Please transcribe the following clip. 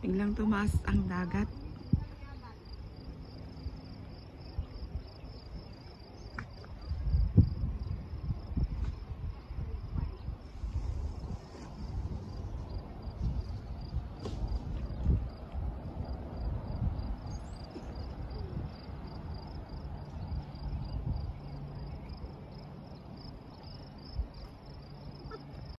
Biglang tumaas ang dagat.